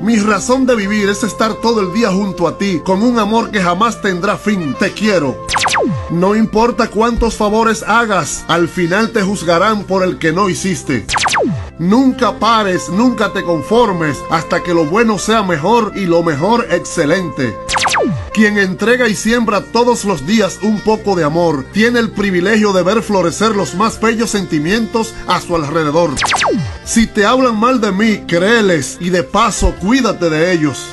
Mi razón de vivir es estar todo el día junto a ti, con un amor que jamás tendrá fin. Te quiero. No importa cuántos favores hagas, al final te juzgarán por el que no hiciste. Nunca pares, nunca te conformes, hasta que lo bueno sea mejor y lo mejor excelente. Quien entrega y siembra todos los días un poco de amor, tiene el privilegio de ver florecer los más bellos sentimientos a su alrededor. Si te hablan mal de mí, créeles y de paso cuídate de ellos.